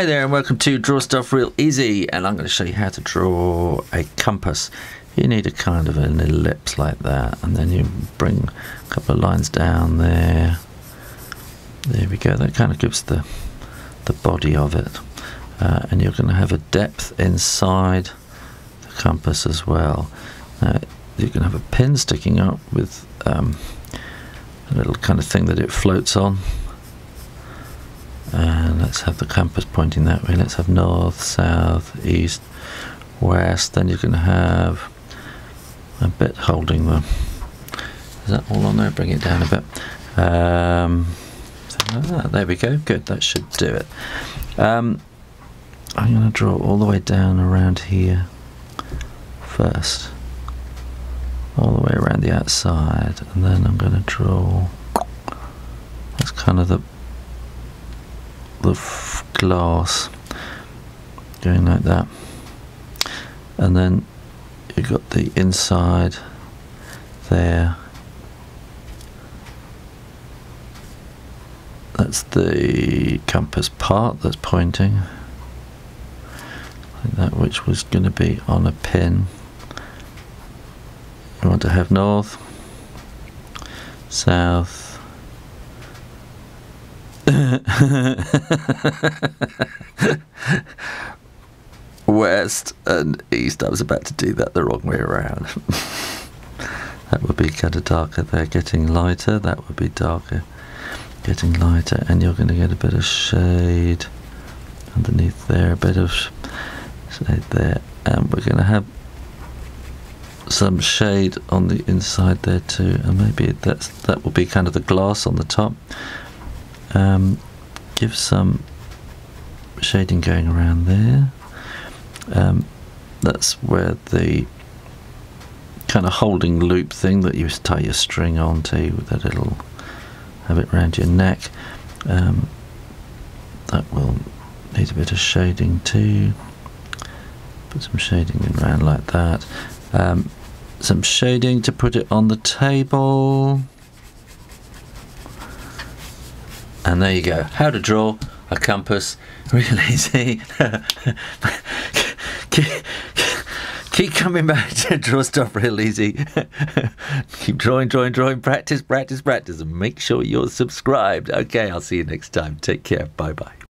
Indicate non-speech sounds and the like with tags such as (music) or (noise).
Hi there and welcome to Draw Stuff Real Easy and I'm going to show you how to draw a compass. You need a kind of an ellipse like that and then you bring a couple of lines down there. There we go, that kind of gives the, the body of it. Uh, and you're going to have a depth inside the compass as well. Now, you can have a pin sticking up with um, a little kind of thing that it floats on and let's have the compass pointing that way. Let's have north south east west. Then you can have a bit holding the is that all on there? Bring it down a bit. Um, like there we go. Good. That should do it. Um, I'm going to draw all the way down around here first. All the way around the outside. And then I'm going to draw that's kind of the the glass going like that. And then you've got the inside there. That's the compass part that's pointing. Like that which was going to be on a pin. You want to have north south (laughs) West and East. I was about to do that the wrong way around. (laughs) that would be kind of darker there, getting lighter. That would be darker, getting lighter. And you're going to get a bit of shade underneath there, a bit of shade there. And we're going to have some shade on the inside there too. And maybe that's that will be kind of the glass on the top um, give some shading going around there. Um, that's where the kind of holding loop thing that you tie your string onto with that little have it around your neck. Um, that will need a bit of shading too. Put some shading in around like that. Um, some shading to put it on the table. And there you go. How to draw a compass. (laughs) Really easy. (laughs) keep, coming back to draw stuff real easy. (laughs) keep drawing, drawing, drawing. Practice, practice, practice. And make sure you're subscribed. Okay, I'll see you next time. Take care. Bye bye.